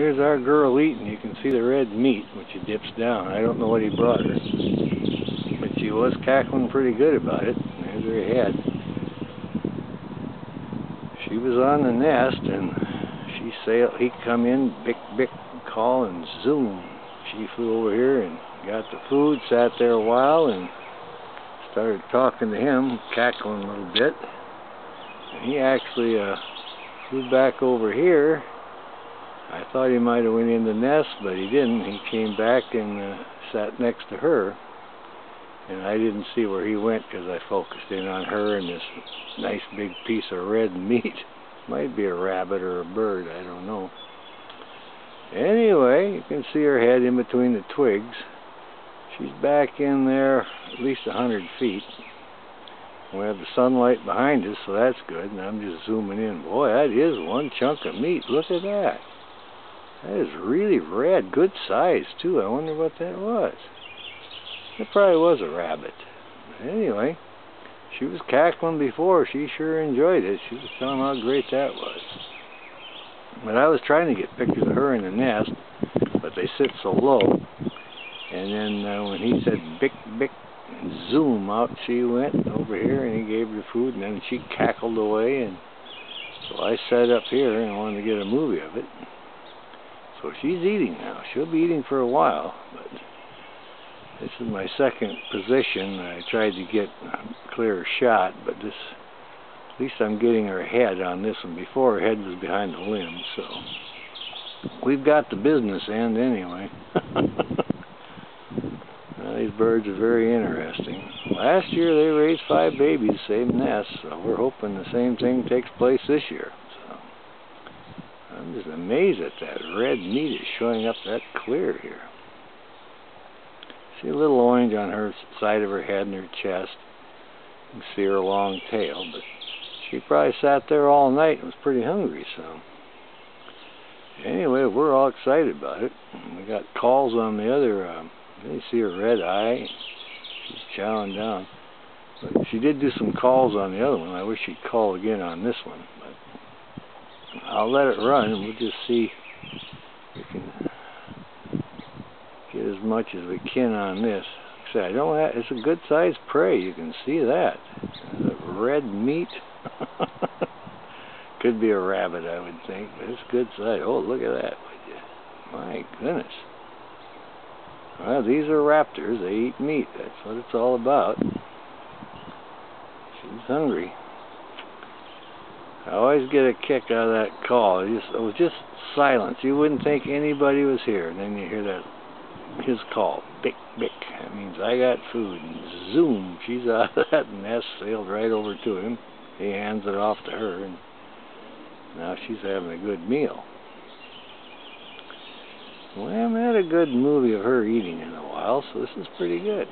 There's our girl eating. You can see the red meat, which she dips down. I don't know what he brought her. But she was cackling pretty good about it. There's her head. She was on the nest, and she sailed. He come in, bick, bick, call, and zoom. She flew over here and got the food, sat there a while, and started talking to him, cackling a little bit. And he actually uh, flew back over here I thought he might have went in the nest, but he didn't. He came back and uh, sat next to her. And I didn't see where he went because I focused in on her and this nice big piece of red meat. Might be a rabbit or a bird, I don't know. Anyway, you can see her head in between the twigs. She's back in there at least a hundred feet. We have the sunlight behind us, so that's good. And I'm just zooming in. Boy, that is one chunk of meat. Look at that. That is really red. Good size, too. I wonder what that was. It probably was a rabbit. Anyway, she was cackling before. She sure enjoyed it. She was telling how great that was. But I was trying to get pictures of her in the nest, but they sit so low. And then uh, when he said bick, bick, zoom, out she went over here and he gave her food and then she cackled away. And so I sat up here and wanted to get a movie of it. So she's eating now. She'll be eating for a while, but this is my second position. I tried to get a clearer shot, but this, at least I'm getting her head on this one. Before her head was behind the limb, so we've got the business end anyway. well, these birds are very interesting. Last year they raised five babies, same nest, so we're hoping the same thing takes place this year. I'm just amazed at that red meat is showing up that clear here. See a little orange on her side of her head and her chest. You can see her long tail, but she probably sat there all night and was pretty hungry, so. Anyway, we're all excited about it. We got calls on the other, um, you see her red eye. She's chowing down. But she did do some calls on the other one. I wish she'd call again on this one. But I'll let it run and we'll just see if we can get as much as we can on this. Like I I don't have, it's a good sized prey, you can see that. The red meat. Could be a rabbit, I would think, but it's good size. Oh, look at that. My goodness. Well, these are raptors. They eat meat. That's what it's all about. She's hungry. I always get a kick out of that call. It, just, it was just silence. You wouldn't think anybody was here. And then you hear that his call, bick, bick. That means I got food. And zoom, she's out of that nest, sailed right over to him. He hands it off to her, and now she's having a good meal. Well, I haven't had a good movie of her eating in a while, so this is pretty good.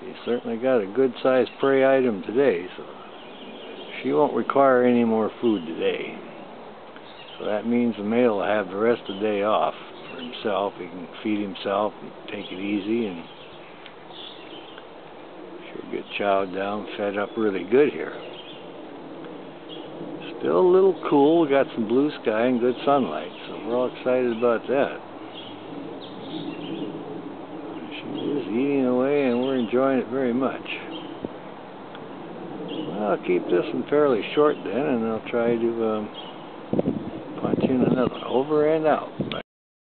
She certainly got a good-sized prey item today, so she won't require any more food today. So that means the male will have the rest of the day off for himself. He can feed himself and take it easy and she'll get chowed down, fed up really good here. Still a little cool. We got some blue sky and good sunlight, so we're all excited about that. She is eating away and we're enjoying it very much. I'll keep this one fairly short then, and I'll try to um, punch in another. Over and out.